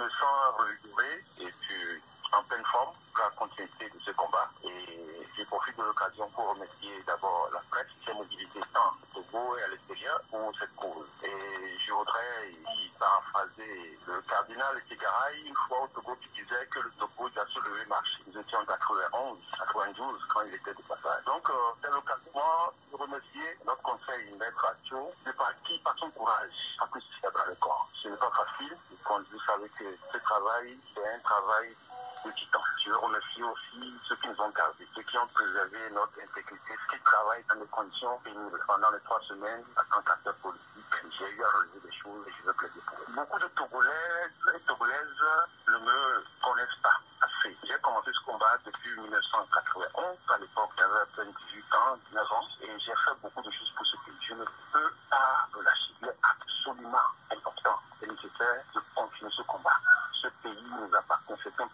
me sens revigoré et puis en pleine forme pour la continuité de ce combat. Et je profite de l'occasion pour remercier d'abord la presse qui s'est mobilisée tant au Togo et à l'extérieur pour cette cause. Et je voudrais ici paraphraser le cardinal Kigaray une fois au Togo qui disait que le Togo a soulevé marché. Nous étions en 91, 92 quand il était de passage. Donc euh, c'est l'occasion de remercier notre conseil maître Atio qui par son courage a pu se faire dans le corps. Ce n'est pas facile. Vous savez que ce travail, c'est un travail de titan. Je veux remercier aussi ceux qui nous ont gardés, ceux qui ont préservé notre intégrité, ceux qui travaillent dans des conditions pénibles. Pendant les trois semaines, en tant qu'acteur politique, j'ai eu à relever des choses et je veux plaider pour eux. Beaucoup de Togolaises et Togolaises ne me connaissent pas assez. J'ai commencé ce combat depuis 1991. À l'époque, j'avais à peine 18 ans, 19 ans, et j'ai fait beaucoup de choses pour ce pays. Je ne peux pas me lâcher. Il est absolument important et nécessaire continuer ce combat. Ce pays nous appartient, c'est un